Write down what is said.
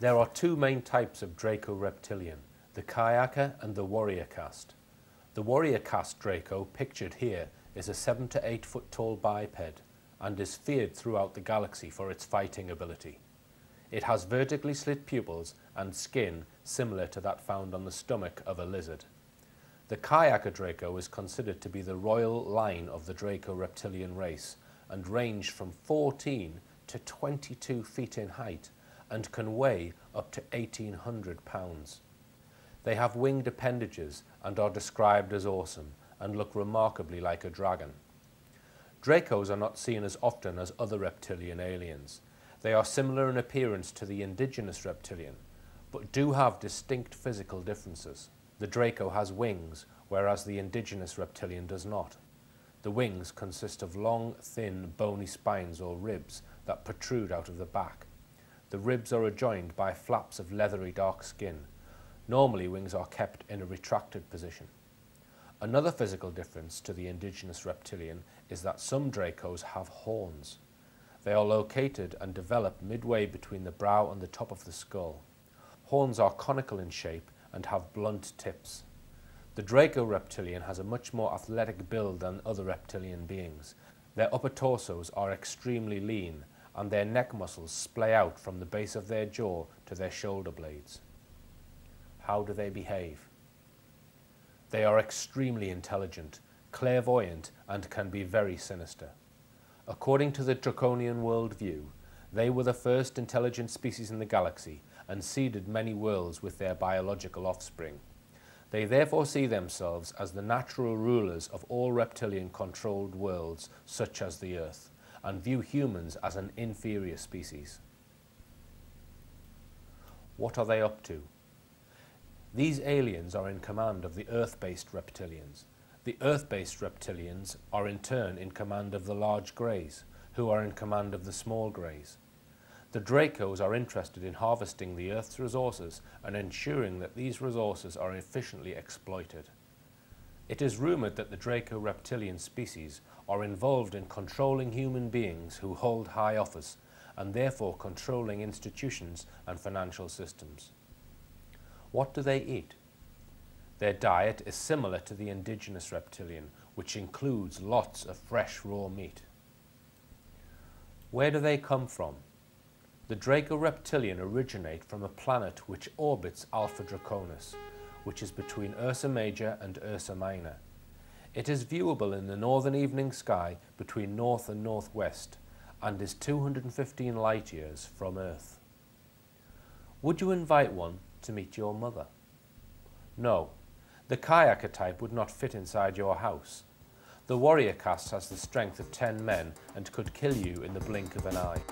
There are two main types of Draco reptilian, the Ciakar and the warrior caste. The warrior caste Draco, pictured here, is a 7 to 8 foot tall biped and is feared throughout the galaxy for its fighting ability. It has vertically slit pupils and skin similar to that found on the stomach of a lizard. The Ciakar Draco is considered to be the royal line of the Draco reptilian race and range from 14 to 22 feet in height and can weigh up to 1800 pounds. They have winged appendages and are described as awesome and look remarkably like a dragon. Dracos are not seen as often as other reptilian aliens. They are similar in appearance to the indigenous reptilian, but do have distinct physical differences. The Draco has wings, whereas the indigenous reptilian does not. The wings consist of long, thin, bony spines or ribs that protrude out of the back. The ribs are adjoined by flaps of leathery dark skin. Normally wings are kept in a retracted position. Another physical difference to the indigenous reptilian is that some Dracos have horns. They are located and develop midway between the brow and the top of the skull. Horns are conical in shape and have blunt tips. The Draco reptilian has a much more athletic build than other reptilian beings. Their upper torsos are extremely lean and their neck muscles splay out from the base of their jaw to their shoulder blades. How do they behave? They are extremely intelligent, clairvoyant, and can be very sinister. According to the Draconian worldview, they were the first intelligent species in the galaxy and seeded many worlds with their biological offspring. They therefore see themselves as the natural rulers of all reptilian-controlled worlds, such as the Earth and view humans as an inferior species. What are they up to? These aliens are in command of the Earth-based reptilians. The Earth-based reptilians are in turn in command of the large greys, who are in command of the small greys. The Dracos are interested in harvesting the Earth's resources and ensuring that these resources are efficiently exploited. It is rumoured that the Draco reptilian species are involved in controlling human beings who hold high office and therefore controlling institutions and financial systems. What do they eat? Their diet is similar to the indigenous reptilian, which includes lots of fresh raw meat. Where do they come from? The Draco reptilian originate from a planet which orbits Alpha Draconis, which is between Ursa Major and Ursa Minor. It is viewable in the northern evening sky between north and northwest and is 215 light years from Earth. Would you invite one to meet your mother? No, the Ciakar type would not fit inside your house. The warrior caste has the strength of 10 men and could kill you in the blink of an eye.